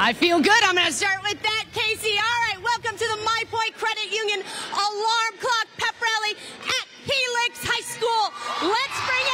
I feel good. I'm going to start with that, Casey. All right, welcome to the My Point Credit Union Alarm Clock Pep Rally at Helix High School. Let's bring out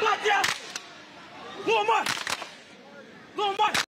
大家我们我们。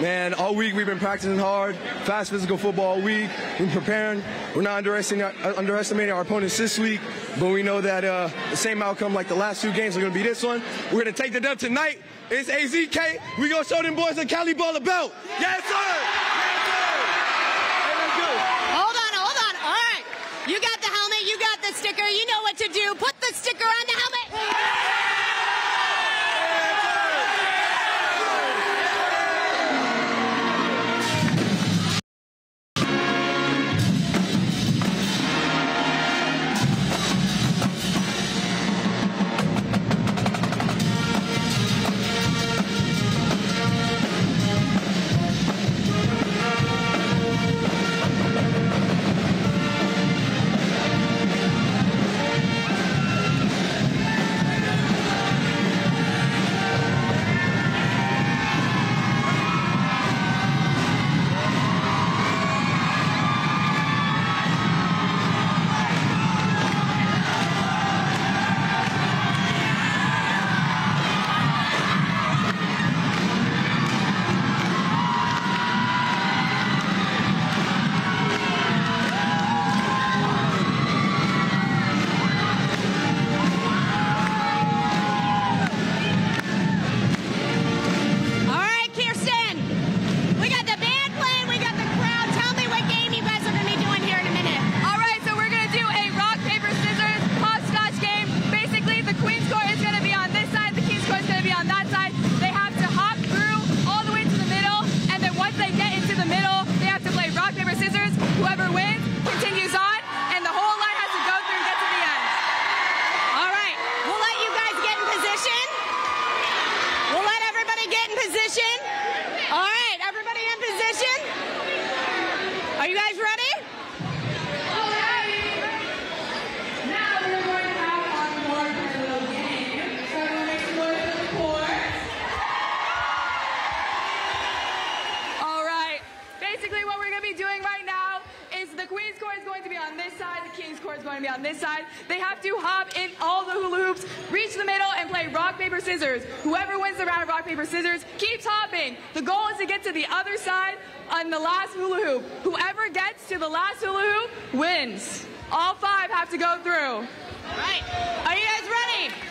Man, all week we've been practicing hard, fast physical football all week. We've been preparing. We're not underestimating, uh, underestimating our opponents this week, but we know that uh, the same outcome like the last two games are going to be this one. We're going to take the dub tonight. It's AZK. We're going to show them boys the Cali ball about. Yes, sir! Yes, sir! Hey. Hold on, hold on. All right. You got the helmet. You got the sticker. You know what to do. Put the sticker on this side. They have to hop in all the hula hoops, reach the middle, and play rock, paper, scissors. Whoever wins the round of rock, paper, scissors keeps hopping. The goal is to get to the other side on the last hula hoop. Whoever gets to the last hula hoop wins. All five have to go through. All right, are you guys ready?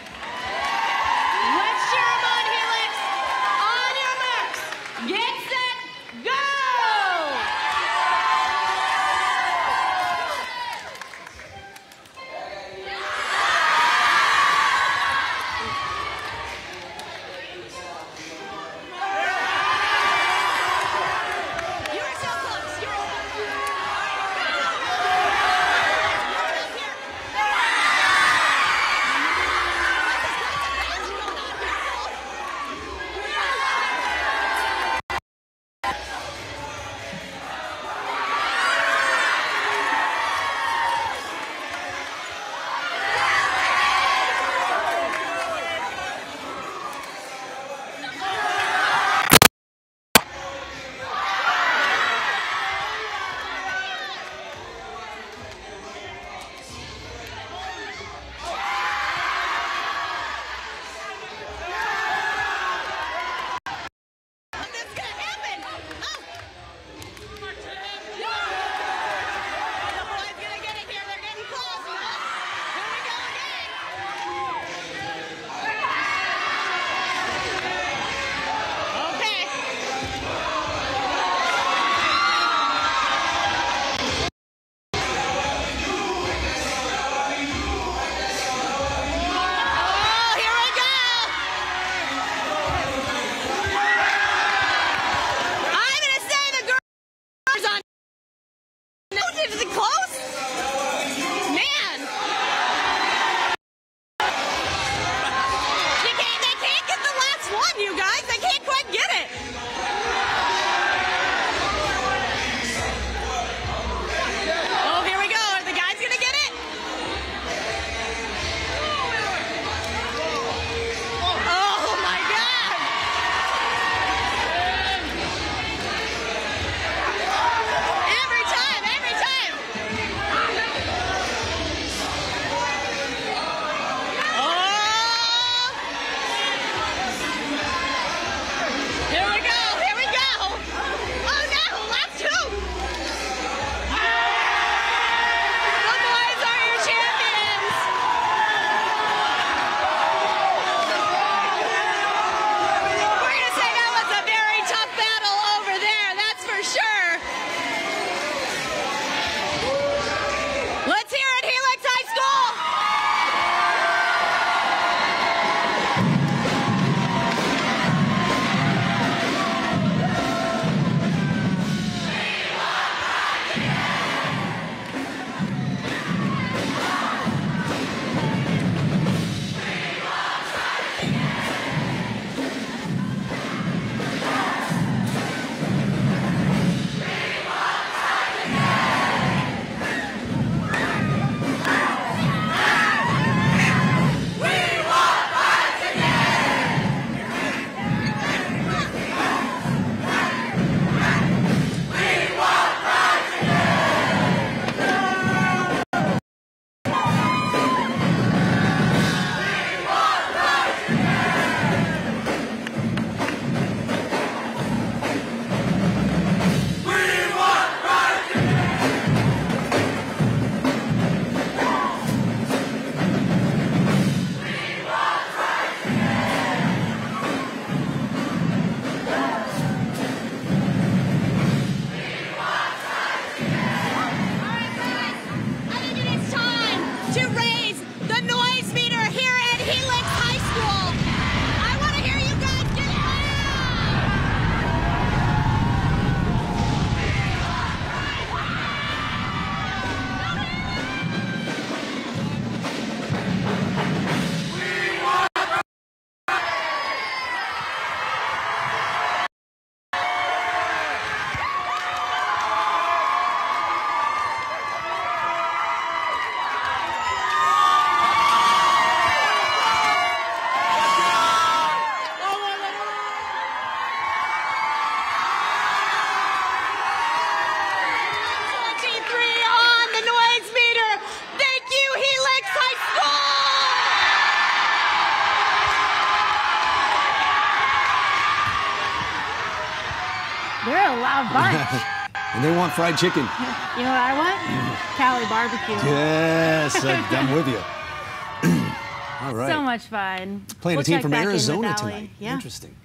They're a loud bunch. and they want fried chicken. you know what I want? Cali barbecue. Yes, I'm with you. All right. So much fun. Playing We'll a team from in Arizona Allie. tonight. Yeah. Interesting.